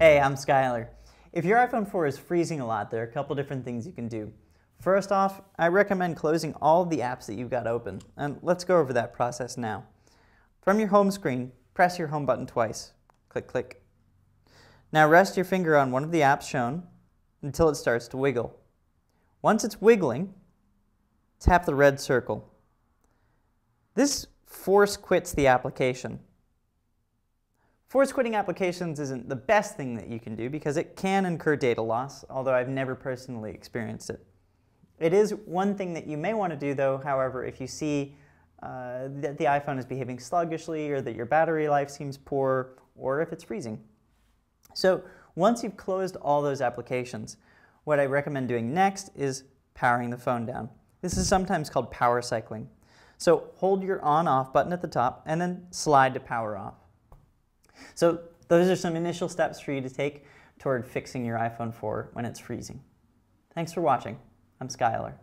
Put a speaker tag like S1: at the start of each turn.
S1: Hey, I'm Skylar. If your iPhone 4 is freezing a lot, there are a couple different things you can do. First off, I recommend closing all of the apps that you've got open, and let's go over that process now. From your home screen, press your home button twice. Click, click. Now rest your finger on one of the apps shown until it starts to wiggle. Once it's wiggling, tap the red circle. This force quits the application. Force quitting applications isn't the best thing that you can do because it can incur data loss, although I've never personally experienced it. It is one thing that you may want to do though, however, if you see uh, that the iPhone is behaving sluggishly or that your battery life seems poor or if it's freezing. So once you've closed all those applications, what I recommend doing next is powering the phone down. This is sometimes called power cycling. So hold your on-off button at the top and then slide to power off. So those are some initial steps for you to take toward fixing your iPhone 4 when it's freezing. Thanks for watching. I'm Skylar.